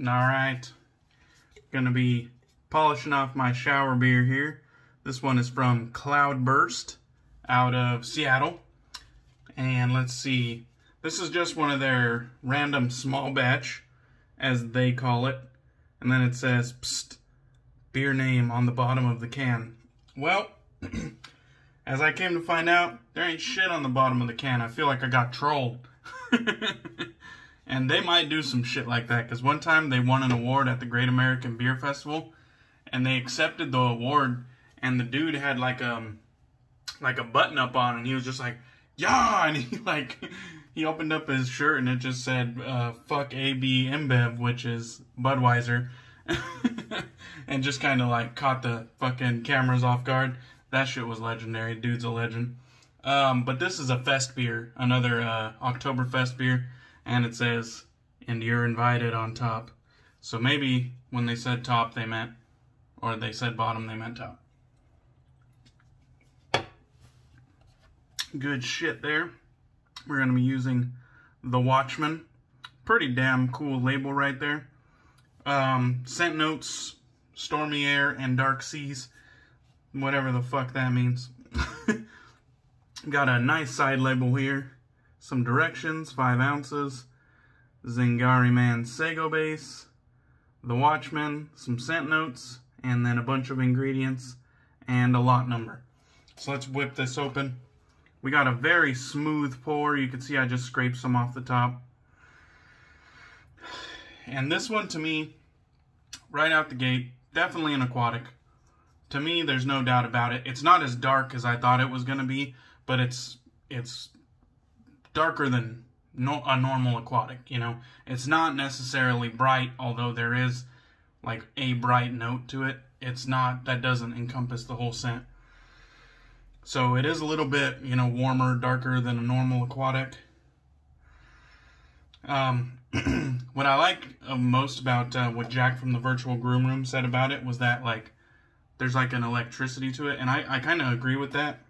Alright. Gonna be polishing off my shower beer here. This one is from Cloudburst out of Seattle. And let's see. This is just one of their random small batch, as they call it. And then it says, Psst, beer name on the bottom of the can. Well, as I came to find out, there ain't shit on the bottom of the can. I feel like I got trolled. and they might do some shit like that, because one time they won an award at the Great American Beer Festival, and they accepted the award, and the dude had like um like a button up on, and he was just like, yeah, and he like he opened up his shirt and it just said uh, "fuck AB InBev," which is Budweiser, and just kind of like caught the fucking cameras off guard. That shit was legendary. Dude's a legend. Um, but this is a fest beer, another uh, Oktoberfest beer, and it says "and you're invited" on top. So maybe when they said top, they meant, or they said bottom, they meant top. Good shit there. We're going to be using the Watchman. Pretty damn cool label right there. Um, scent notes, stormy air, and dark seas. Whatever the fuck that means. Got a nice side label here. Some directions, 5 ounces. Zingari Man Sago base. The Watchman, some scent notes, and then a bunch of ingredients, and a lot number. So let's whip this open. We got a very smooth pour. You can see I just scraped some off the top. And this one to me, right out the gate, definitely an aquatic. To me, there's no doubt about it. It's not as dark as I thought it was going to be, but it's it's darker than no, a normal aquatic, you know. It's not necessarily bright, although there is like a bright note to it. It's not, that doesn't encompass the whole scent. So it is a little bit, you know, warmer, darker than a normal aquatic. Um, what I like uh, most about uh, what Jack from the Virtual Groom Room said about it was that, like, there's like an electricity to it. And I, I kind of agree with that.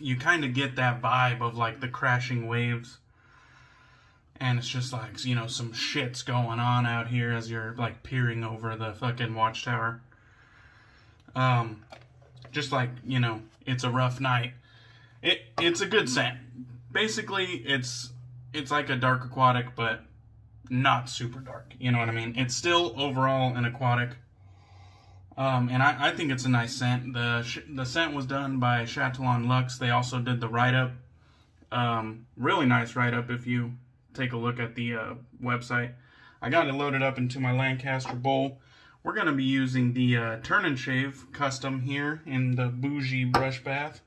You kind of get that vibe of like the crashing waves. And it's just like, you know, some shit's going on out here as you're like peering over the fucking watchtower. Um, just like, you know, it's a rough night. It it's a good scent. Basically, it's it's like a dark aquatic, but not super dark. You know what I mean? It's still overall an aquatic. Um, and I, I think it's a nice scent. The the scent was done by Chatillon Lux. They also did the write up. Um, really nice write up if you take a look at the uh, website. I got it loaded up into my Lancaster bowl. We're going to be using the uh, Turn N Shave custom here in the Bougie Brush Bath.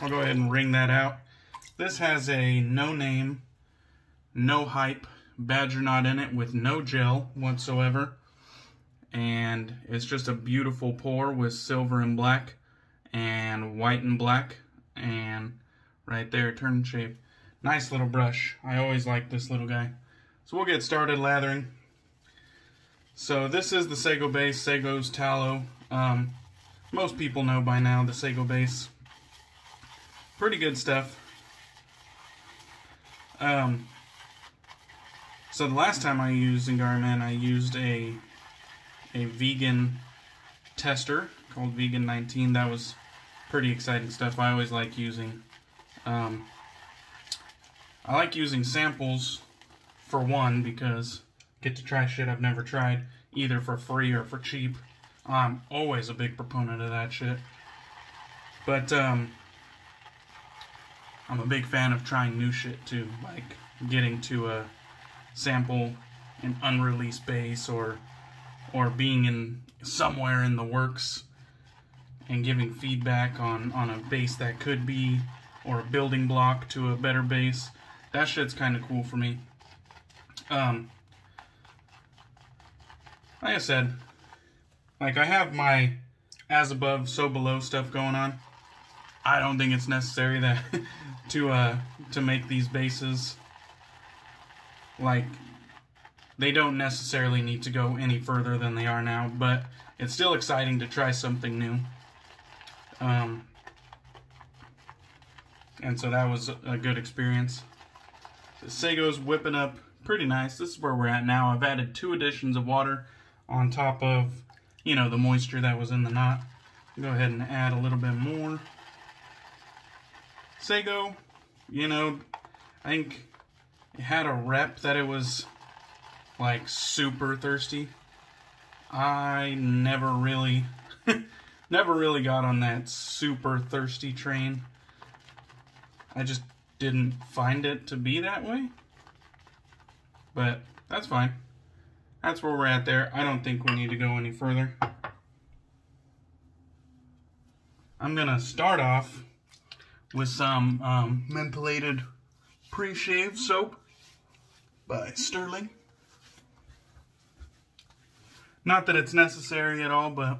I'll go ahead and wring that out. This has a no name, no hype badger knot in it with no gel whatsoever. And it's just a beautiful pour with silver and black and white and black. And right there, turn shape. Nice little brush. I always like this little guy. So we'll get started lathering. So this is the Sago base, Sago's tallow. Um, most people know by now the Sago base. Pretty good stuff. Um, so the last time I used Zingari Man, I used a a vegan tester called Vegan 19. That was pretty exciting stuff. I always like using. Um, I like using samples for one because get to try shit I've never tried, either for free or for cheap. I'm always a big proponent of that shit. But, um, I'm a big fan of trying new shit too, like getting to a sample an unreleased base or or being in somewhere in the works and giving feedback on on a base that could be or a building block to a better base. That shit's kind of cool for me. Um, like I said, like I have my as above, so below stuff going on. I don't think it's necessary that to uh to make these bases like they don't necessarily need to go any further than they are now, but it's still exciting to try something new. Um, and so that was a good experience. The Sago's whipping up pretty nice. This is where we're at now. I've added two additions of water on top of, you know, the moisture that was in the knot. Go ahead and add a little bit more. Sago, you know, I think it had a rep that it was like super thirsty. I never really, never really got on that super thirsty train. I just didn't find it to be that way. But that's fine. That's where we're at there. I don't think we need to go any further. I'm going to start off with some um, mentholated pre-shave soap by Stirling. Not that it's necessary at all, but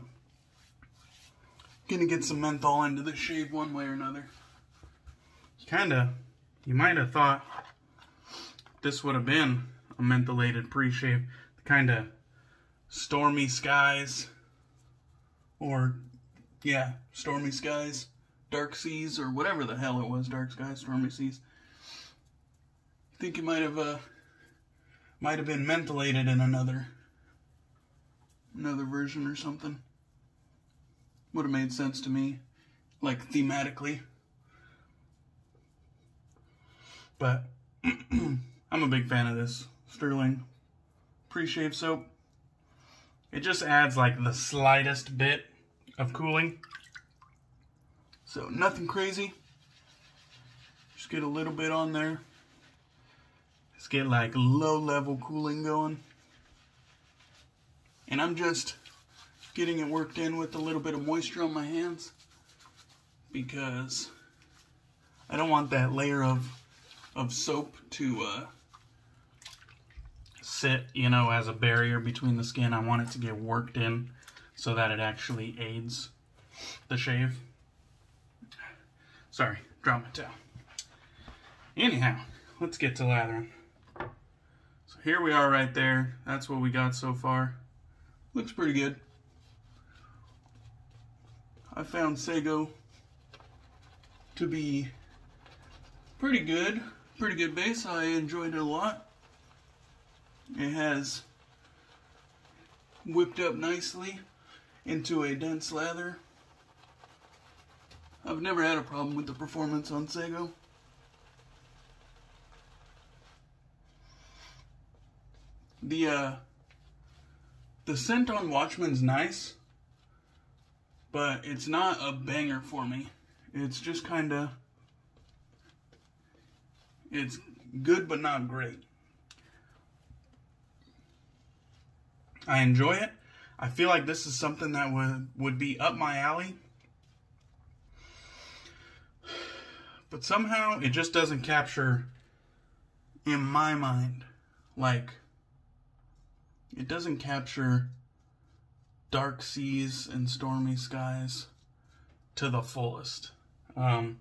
gonna get some menthol into the shave one way or another. Kinda, you might have thought this would have been a mentholated pre-shave. Kinda stormy skies, or yeah, stormy skies, dark seas, or whatever the hell it was, dark skies, stormy seas. I think it might have uh, might have been mentholated in another another version or something. Would have made sense to me, like thematically. But I'm a big fan of this Stirling pre-shave soap. It just adds like the slightest bit of cooling. So nothing crazy. Just get a little bit on there. Just get like low level cooling going. And I'm just getting it worked in with a little bit of moisture on my hands because I don't want that layer of of soap to uh, sit, you know, as a barrier between the skin. I want it to get worked in so that it actually aids the shave. Sorry, drop my towel. Anyhow, let's get to lathering. So here we are right there. That's what we got so far. Looks pretty good. I found Sago to be pretty good. Pretty good base. I enjoyed it a lot. It has whipped up nicely into a dense lather. I've never had a problem with the performance on Sago. The uh, the scent on Watchmen's nice, but it's not a banger for me. It's just kind of, it's good but not great. I enjoy it. I feel like this is something that would, would be up my alley. But somehow it just doesn't capture, in my mind, like it doesn't capture dark seas and stormy skies to the fullest. Um,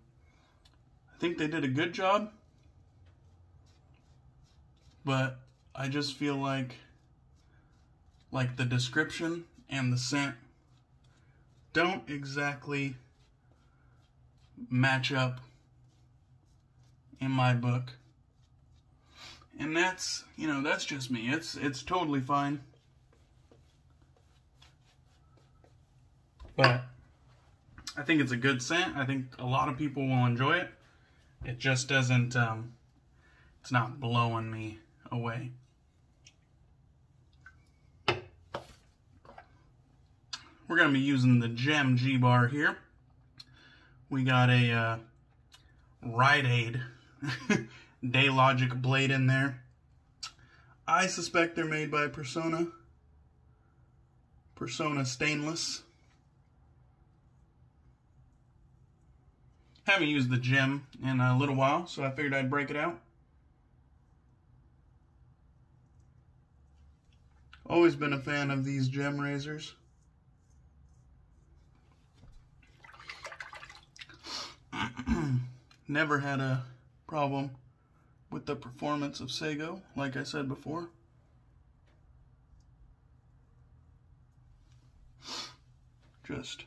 I think they did a good job, but I just feel like like the description and the scent don't exactly match up in my book. And that's, you know, that's just me. It's it's totally fine. But I think it's a good scent. I think a lot of people will enjoy it. It just doesn't um it's not blowing me away. We're going to be using the Gem G-Bar here. We got a uh, Rite Aid Daylogic blade in there. I suspect they're made by Personna. Personna Stainless. Haven't used the gem in a little while, so I figured I'd break it out. Always been a fan of these gem razors. Never had a problem with the performance of Sago, like I said before. Just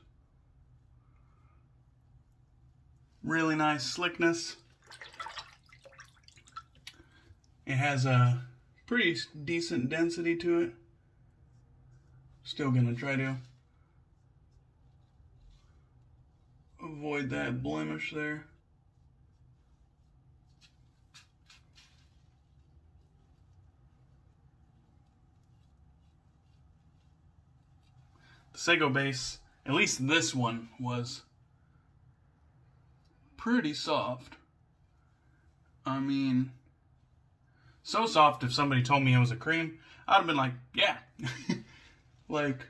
really nice slickness. It has a pretty decent density to it. Still gonna try to avoid that blemish there. The Sago base, at least this one, was pretty soft. I mean, so soft if somebody told me it was a cream, I'd have been like, yeah. like,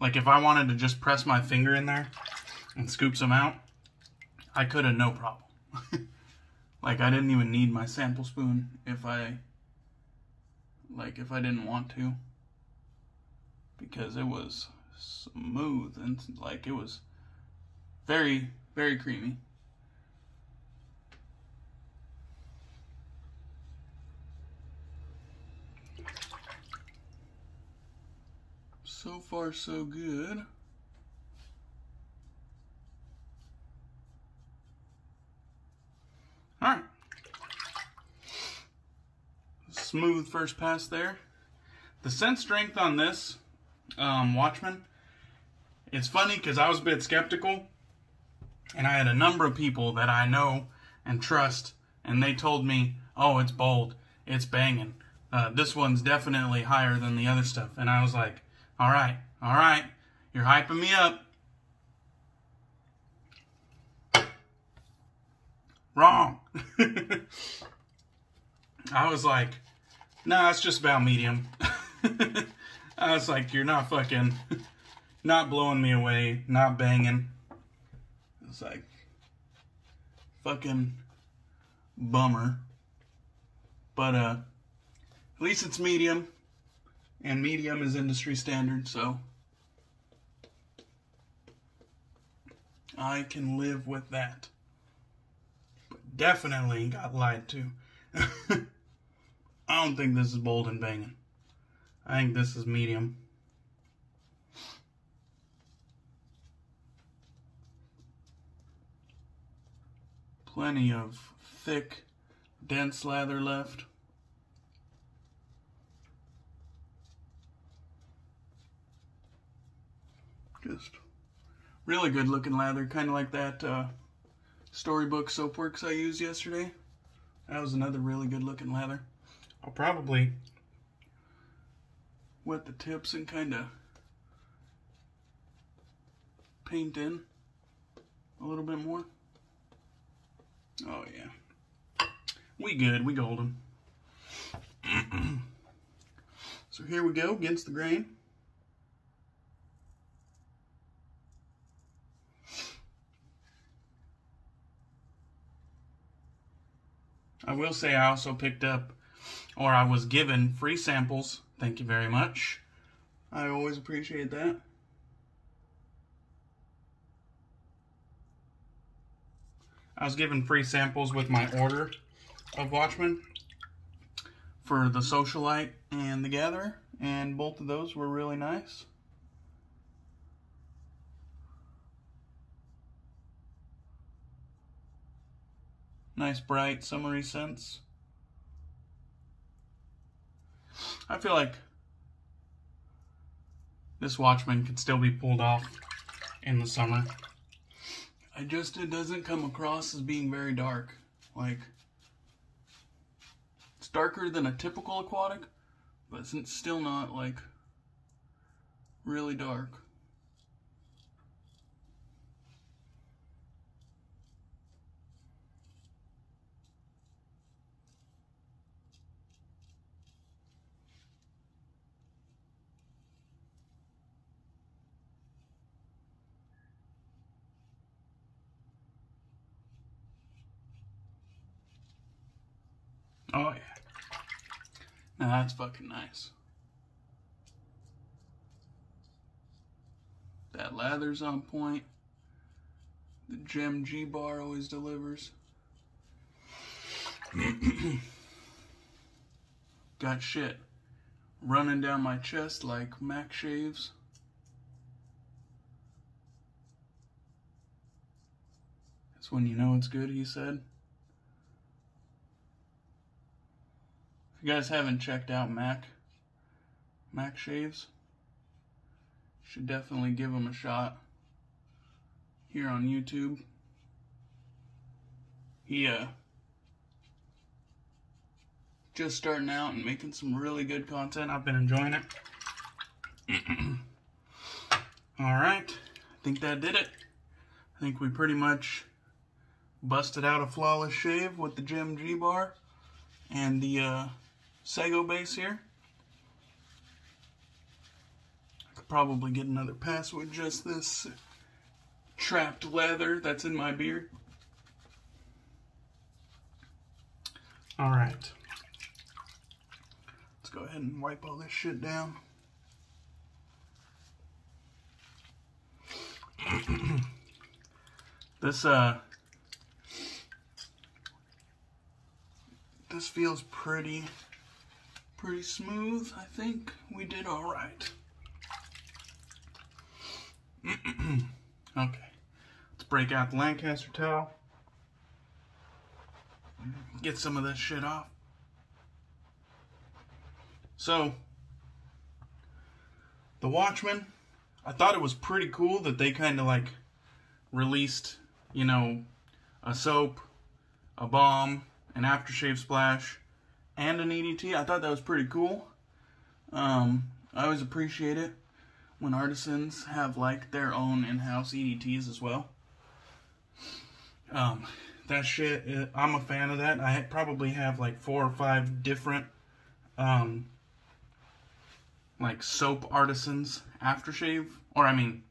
like if I wanted to just press my finger in there and scoop some out, I could have no problem. like I didn't even need my sample spoon if I, like if I didn't want to. Because it was smooth and like it was very, very creamy. So far, so good. Alright. Smooth first pass there. The scent strength on this um, Watchman, it's funny because I was a bit skeptical. And I had a number of people that I know and trust, and they told me, oh, it's bold, it's banging. Uh, this one's definitely higher than the other stuff. And I was like, all right, all right, you're hyping me up. Wrong. I was like, nah, it's just about medium. I was like, you're not fucking, not blowing me away, not banging. It's like, fucking bummer. But, uh, at least it's medium and medium is industry standard, so I can live with that. But definitely got lied to. I don't think this is bold and banging. I think this is medium. Plenty of thick, dense lather left. Just really good looking lather, kind of like that uh, Storybook Soapworks I used yesterday. That was another really good looking lather. I'll probably wet the tips and kind of paint in a little bit more. Oh yeah. We good, we golden. so here we go against the grain. I will say I also picked up, or I was given free samples. Thank you very much. I always appreciate that. I was given free samples with my order of Watchmen for the Socialite and the Gatherer, and both of those were really nice. Nice bright summery scents. I feel like this Watchman could still be pulled off in the summer. I just, it doesn't come across as being very dark. Like, it's darker than a typical aquatic, but it's still not, like, really dark. Oh, yeah. Now that's fucking nice. That lather's on point. The Gem G bar always delivers. Got shit running down my chest like Mac shaves. That's when you know it's good, he said. You guys haven't checked out Mac, Mac Shaves, should definitely give him a shot here on YouTube. He, uh, just starting out and making some really good content. I've been enjoying it. All right, I think that did it. I think we pretty much busted out a flawless shave with the Gem G bar and the uh, Sago base here. I could probably get another pass with just this trapped leather that's in my beard. All right. Let's go ahead and wipe all this shit down. this, uh, this feels pretty, pretty smooth. I think we did all right. okay, let's break out the Lancaster towel. Get some of this shit off. So, The Watchmen, I thought it was pretty cool that they kind of like released, you know, a soap, a balm, an aftershave splash, and an EDT. I thought that was pretty cool. Um, I always appreciate it when artisans have like their own in-house EDTs as well. Um, that shit, uh, I'm a fan of that. I probably have like four or five different, um, like soap artisans aftershave, or I mean,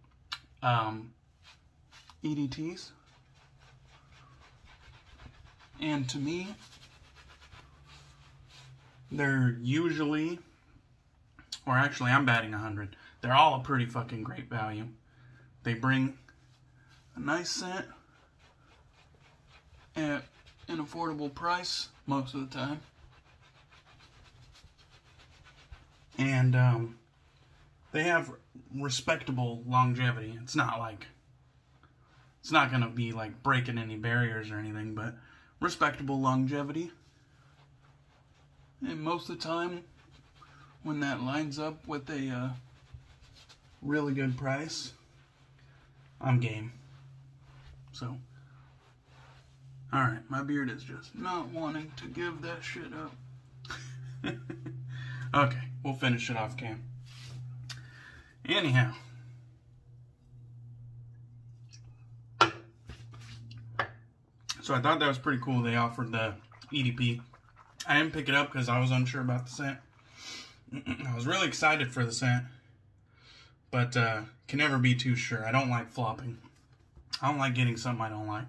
um, EDTs. And to me, they're usually, or actually, I'm batting 100. They're all a pretty fucking great value. They bring a nice scent at an affordable price most of the time. And um, they have respectable longevity. It's not like it's not gonna be like breaking any barriers or anything, but respectable longevity. And most of the time, when that lines up with a uh, really good price, I'm game. So, alright, my beard is just not wanting to give that shit up. okay, we'll finish it off cam. Anyhow. So I thought that was pretty cool. They offered the EDP. I didn't pick it up because I was unsure about the scent. I was really excited for the scent, but uh, can never be too sure. I don't like flopping. I don't like getting something I don't like.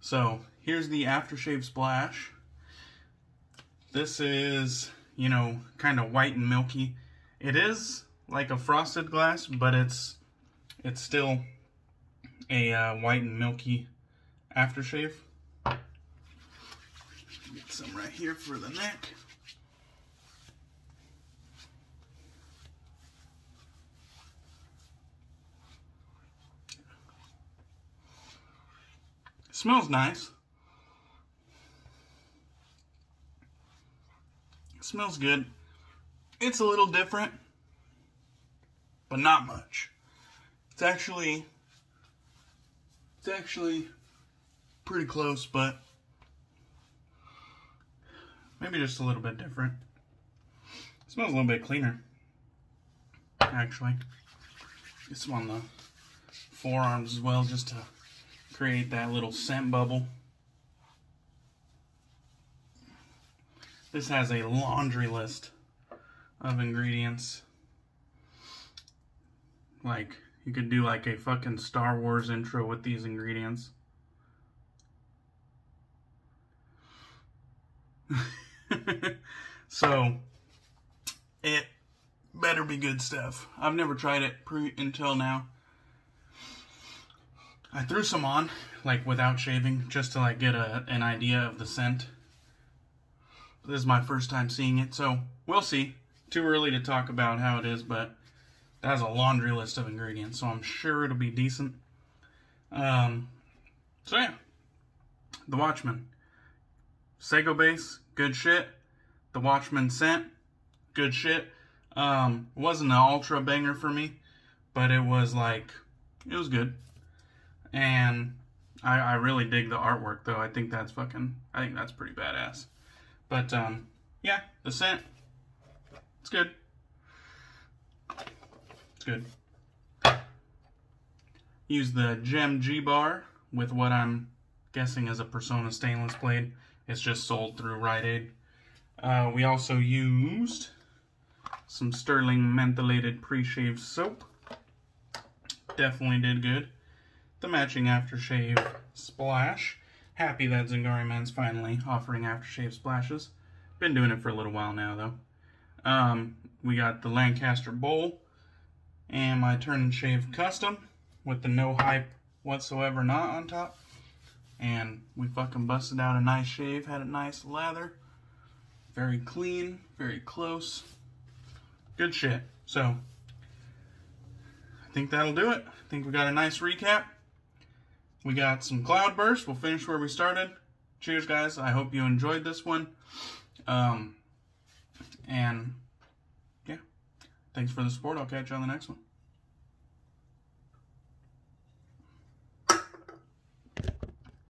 So here's the aftershave splash. This is, you know, kind of white and milky. It is like a frosted glass, but it's it's still a uh, white and milky aftershave. Some right here for the neck. smells nice. It smells good. It's a little different, but not much. It's actually it's actually pretty close, but maybe just a little bit different. It smells a little bit cleaner, actually. Some on the forearms as well, just to create that little scent bubble. This has a laundry list of ingredients. Like, you could do like a fucking Star Wars intro with these ingredients. so it better be good stuff. I've never tried it pre until now. I threw some on, like without shaving, just to like get a, an idea of the scent. This is my first time seeing it, so we'll see. Too early to talk about how it is, but it has a laundry list of ingredients, so I'm sure it'll be decent. Um, so yeah, The Watchmen. Sago base, good shit. the Watchmen scent, good shit. Um, wasn't an ultra banger for me, but it was like, it was good. And I, I really dig the artwork though. I think that's fucking, I think that's pretty badass. But, um, yeah, the scent, it's good. It's good. Use the Gem G bar with what I'm guessing is a Personna stainless blade. It's just sold through Rite Aid. Uh, we also used some Stirling mentholated pre-shave soap. Definitely did good. The matching aftershave splash. Happy that Zingari Man's finally offering aftershave splashes. Been doing it for a little while now, though. Um, we got the Lancaster Bowl and my Turn N Shave Custom with the no hype whatsoever knot on top. And we fucking busted out a nice shave, had a nice lather. Very clean, very close. Good shit. So, I think that'll do it. I think we got a nice recap. We got some Cloudburst. We'll finish where we started. Cheers, guys. I hope you enjoyed this one. Um, and, yeah. Thanks for the support. I'll catch you on the next one.